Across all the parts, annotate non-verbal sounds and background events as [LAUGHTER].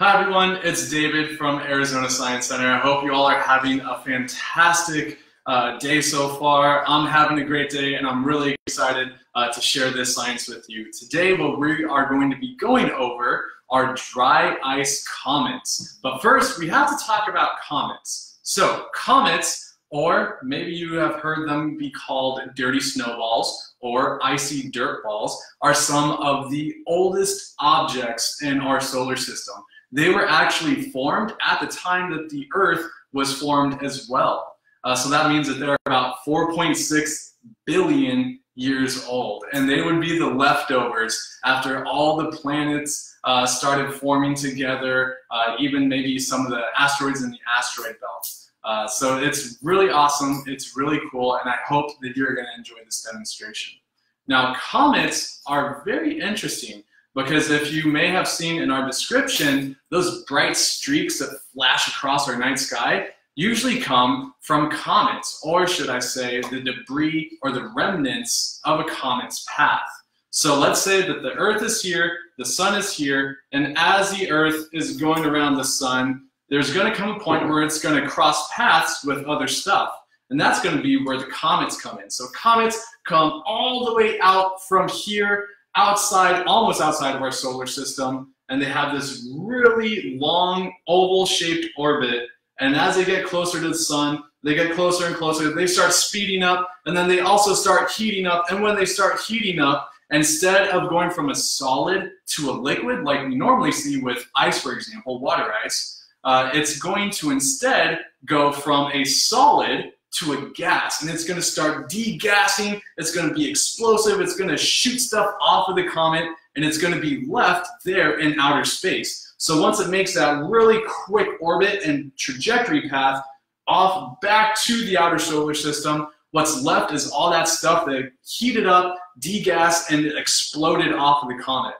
Hi everyone, it's David from Arizona Science Center. I hope you all are having a fantastic uh, day so far. I'm having a great day and I'm really excited uh, to share this science with you. Today what we are going to be going over are dry ice comets. But first we have to talk about comets. So comets, or maybe you have heard them be called dirty snowballs or icy dirt balls, are some of the oldest objects in our solar system. They were actually formed at the time that the Earth was formed as well. Uh, so that means that they're about 4.6 billion years old. And they would be the leftovers after all the planets uh, started forming together, uh, even maybe some of the asteroids in the asteroid belt. Uh, so it's really awesome, it's really cool, and I hope that you're going to enjoy this demonstration. Now, comets are very interesting because if you may have seen in our description, those bright streaks that flash across our night sky usually come from comets, or should I say, the debris or the remnants of a comet's path. So let's say that the Earth is here, the Sun is here, and as the Earth is going around the Sun, there's going to come a point where it's going to cross paths with other stuff. And that's going to be where the comets come in. So comets come all the way out from here outside, almost outside of our solar system, and they have this really long oval-shaped orbit. And as they get closer to the sun, they get closer and closer. They start speeding up, and then they also start heating up. And when they start heating up, instead of going from a solid to a liquid, like we normally see with ice, for example, water ice, uh, it's going to instead go from a solid to a gas and it's going to start degassing. It's going to be explosive. It's going to shoot stuff off of the comet and it's going to be left there in outer space. So once it makes that really quick orbit and trajectory path off back to the outer solar system, what's left is all that stuff that heated up, degassed, and exploded off of the comet.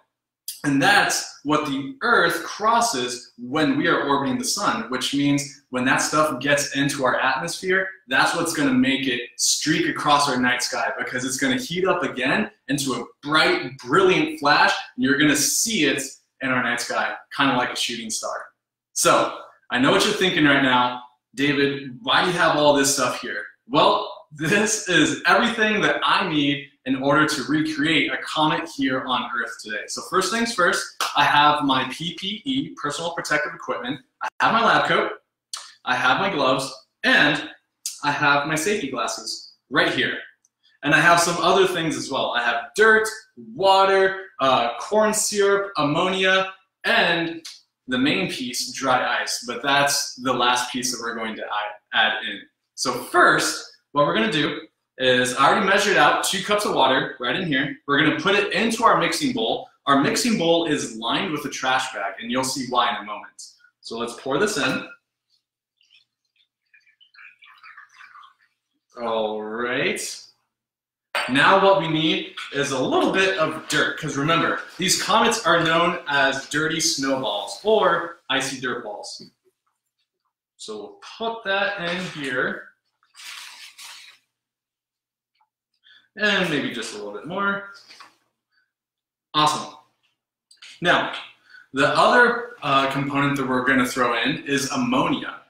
And that's what the Earth crosses when we are orbiting the sun, which means when that stuff gets into our atmosphere, that's what's going to make it streak across our night sky because it's going to heat up again into a bright, brilliant flash, and you're going to see it in our night sky, kind of like a shooting star. So, I know what you're thinking right now. David, why do you have all this stuff here? Well, [LAUGHS] this is everything that I need in order to recreate a comet here on Earth today. So first things first, I have my PPE, personal protective equipment. I have my lab coat, I have my gloves, and I have my safety glasses right here. And I have some other things as well. I have dirt, water, uh, corn syrup, ammonia, and the main piece, dry ice. But that's the last piece that we're going to add in. So first, what we're going to do is I already measured out two cups of water right in here. We're gonna put it into our mixing bowl. Our mixing bowl is lined with a trash bag and you'll see why in a moment. So let's pour this in. All right. Now what we need is a little bit of dirt, because remember, these comets are known as dirty snowballs or icy dirt balls. So we'll put that in here. And maybe just a little bit more. Awesome. Now, the other uh, component that we're going to throw in is ammonia.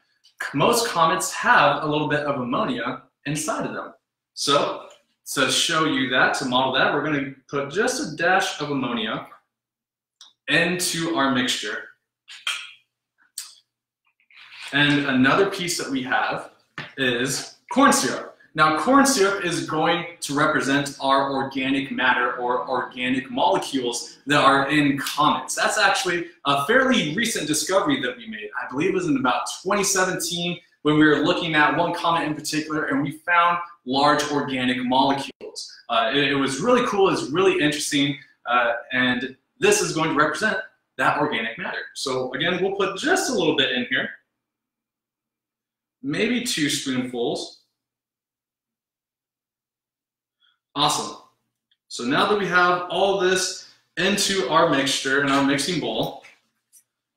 Most comets have a little bit of ammonia inside of them. So, to show you that, to model that, we're going to put just a dash of ammonia into our mixture. And another piece that we have is corn syrup. Now, corn syrup is going to represent our organic matter or organic molecules that are in comets. That's actually a fairly recent discovery that we made. I believe it was in about 2017 when we were looking at one comet in particular and we found large organic molecules. Uh, it, it, was really cool, it's really interesting, uh, and this is going to represent that organic matter. So again, we'll put just a little bit in here, maybe two spoonfuls. Awesome. So now that we have all this into our mixture in our mixing bowl,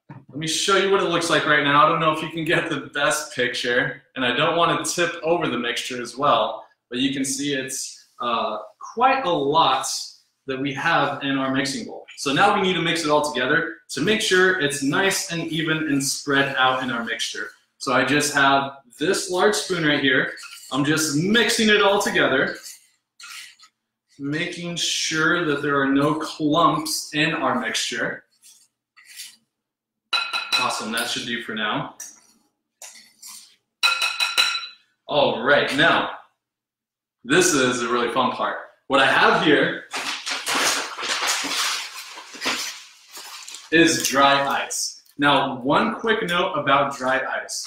let me show you what it looks like right now. I don't know if you can get the best picture, and I don't want to tip over the mixture as well, but you can see it's uh, quite a lot that we have in our mixing bowl. So now we need to mix it all together to make sure it's nice and even and spread out in our mixture. So I just have this large spoon right here. I'm just mixing it all together, making sure that there are no clumps in our mixture. Awesome, that should do for now. All right, now, this is a really fun part. What I have here is dry ice. Now, one quick note about dry ice.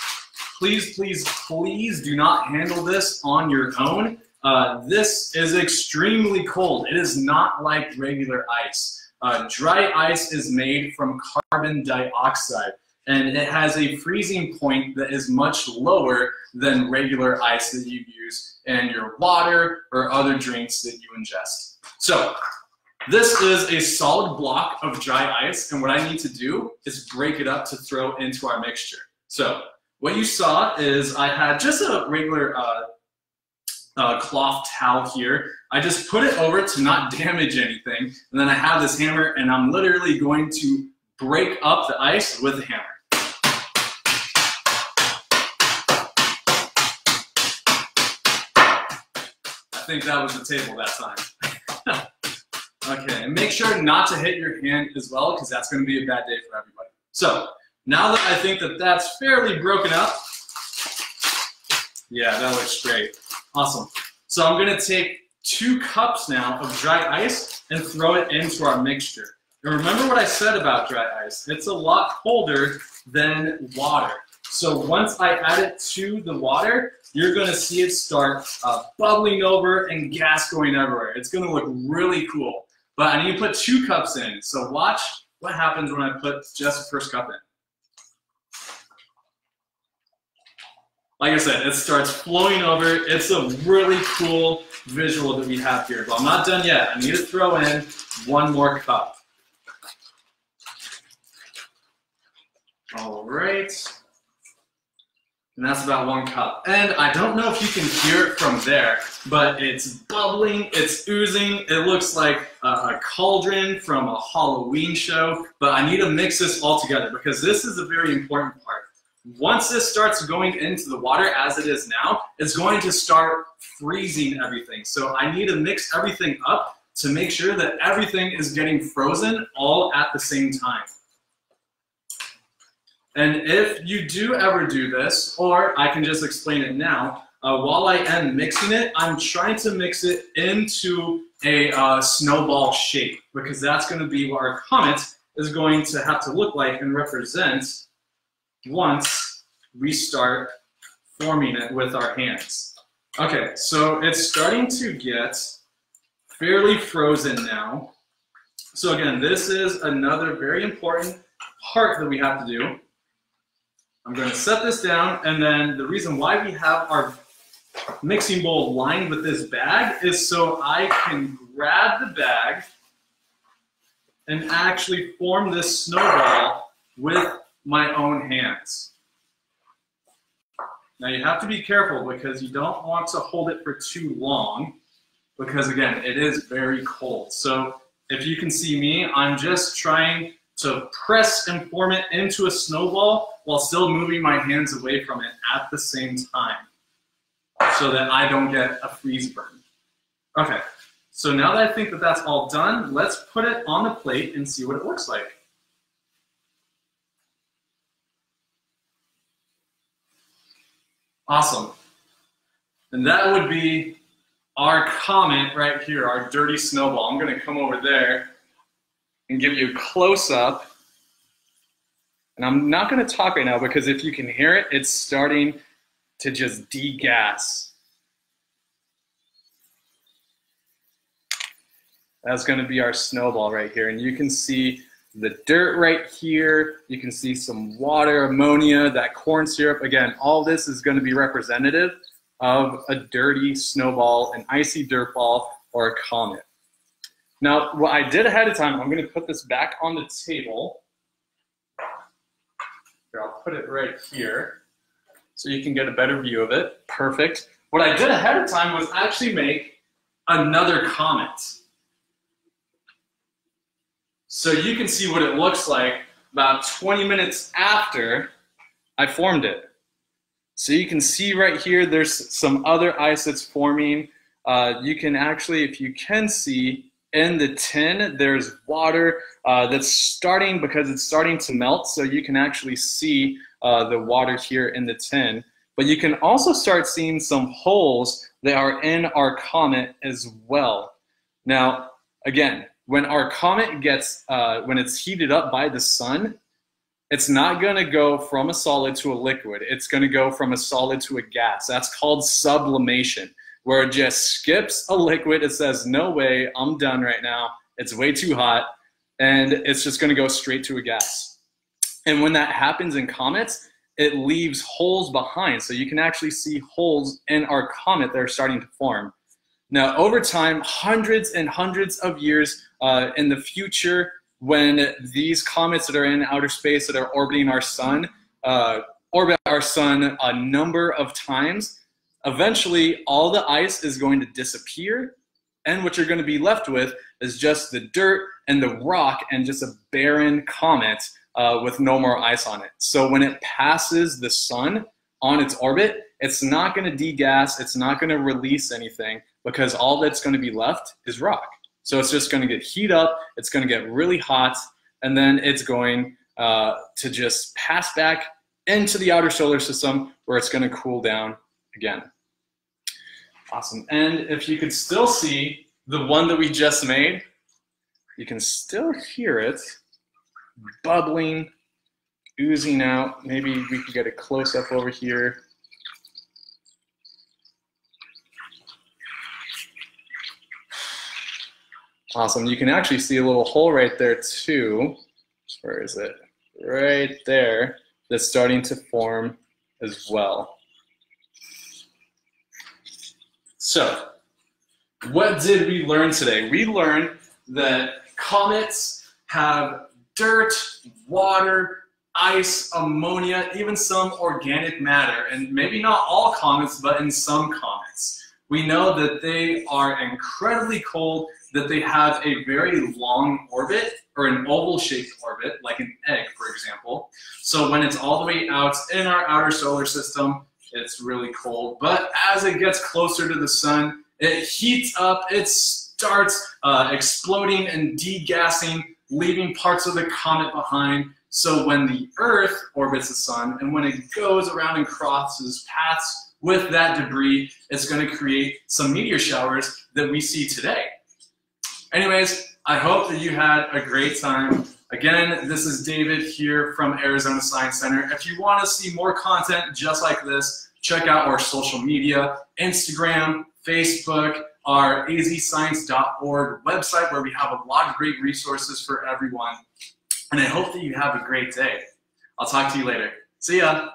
Please, please, please do not handle this on your own. Uh, this is extremely cold. It is not like regular ice. Uh, dry ice is made from carbon dioxide, and it has a freezing point that is much lower than regular ice that you use in your water or other drinks that you ingest. So this is a solid block of dry ice, and what I need to do is break it up to throw into our mixture. So what you saw is I had just a regular uh, uh, cloth towel here. I just put it over to not [LAUGHS] damage anything, and then I have this hammer, and I'm literally going to break up the ice with the hammer. I think that was the table that time. [LAUGHS] Okay, and make sure not to hit your hand as well because that's going to be a bad day for everybody. So now that I think that that's fairly broken up, yeah, that looks great. Awesome. So I'm going to take two cups now of dry ice and throw it into our mixture. And remember what I said about dry ice. It's a lot colder than water. So once I add it to the water, you're going to see it start uh, bubbling over and gas going everywhere. It's going to look really cool. But I need to put two cups in. So watch what happens when I put just the first cup in. Like I said, it starts flowing over. It's a really cool visual that we have here. But I'm not done yet. I need to throw in one more cup. All right. And that's about one cup. And I don't know if you can hear it from there, but it's bubbling, it's oozing. It looks like a, a, cauldron from a Halloween show. But I need to mix this all together because this is a very important part. Once this starts going into the water as it is now, it's going to start freezing everything. So I need to mix everything up to make sure that everything is getting frozen all at the same time. And if you do ever do this, or I can just explain it now, uh, while I am mixing it, I'm trying to mix it into a uh, snowball shape because that's going to be what our comet is going to have to look like and represent once we start forming it with our hands. Okay, so it's starting to get fairly frozen now. So again, this is another very important part that we have to do. I'm going to set this down, and then the reason why we have our mixing bowl lined with this bag is so I can grab the bag and actually form this snowball with my own hands. Now you have to be careful because you don't want to hold it for too long because again, it is very cold. So if you can see me, I'm just trying to press and form it into a snowball while still moving my hands away from it at the same time so that I don't get a freeze burn. Okay, so now that I think that that's all done, let's put it on the plate and see what it looks like. Awesome. And that would be our comet right here, our dirty snowball. I'm gonna come over there and give you a close up and I'm not going to talk right now because if you can hear it, it's starting to just degas. That's going to be our snowball right here. And you can see the dirt right here. You can see some water, ammonia, that corn syrup. Again, all this is going to be representative of a dirty snowball, an icy dirt ball, or a comet. Now, what I did ahead of time, I'm going to put this back on the table. Here, I'll put it right here so you can get a better view of it. Perfect. What I did ahead of time was actually make another comet. So you can see what it looks like about 20 minutes after I formed it. So you can see right here, there's some other ice that's forming. Uh, you can actually, if you can see, in the tin, there's water uh, that's starting because it's starting to melt. So you can actually see uh, the water here in the tin. But you can also start seeing some holes that are in our comet as well. Now, again, when our comet gets, uh, when it's heated up by the sun, it's not going to go from a solid to a liquid. It's going to go from a solid to a gas. That's called sublimation, where it just skips a liquid. It says, no way, I'm done right now. It's way too hot. And it's just going to go straight to a gas. And when that happens in comets, it leaves holes behind. So you can actually see holes in our comet that are starting to form. Now, over time, hundreds and hundreds of years uh, in the future, when these comets that are in outer space that are orbiting our sun uh, orbit our sun a number of times, eventually all the ice is going to disappear, and what you're going to be left with is just the dirt and the rock and just a barren comet uh, with no more ice on it. So when it passes the sun on its orbit, it's not going to degas, it's not going to release anything because all that's going to be left is rock. So it's just going to get heat up, it's going to get really hot, and then it's going uh, to just pass back into the outer solar system where it's going to cool down again. Awesome. And if you could still see the one that we just made, you can still hear it bubbling, oozing out. Maybe we could get a close up over here. Awesome. You can actually see a little hole right there too. Where is it? Right there. That's starting to form as well. So, what did we learn today? We learned that comets have dirt, water, ice, ammonia, even some organic matter, and maybe not all comets, but in some comets. We know that they are incredibly cold, that they have a very long orbit, or an oval-shaped orbit, like an egg, for example. So when it's all the way out in our outer solar system, it's really cold. But as it gets closer to the sun, it heats up, it starts uh, exploding and degassing, leaving parts of the comet behind. So when the Earth orbits the sun and when it goes around and crosses paths with that debris, it's going to create some meteor showers that we see today. Anyways, I hope that you had a great time. Again, this is David here from Arizona Science Center. If you want to see more content just like this, check out our social media, Instagram, Facebook, our azscience.org website where we have a lot of great resources for everyone. And I hope that you have a great day. I'll talk to you later. See ya.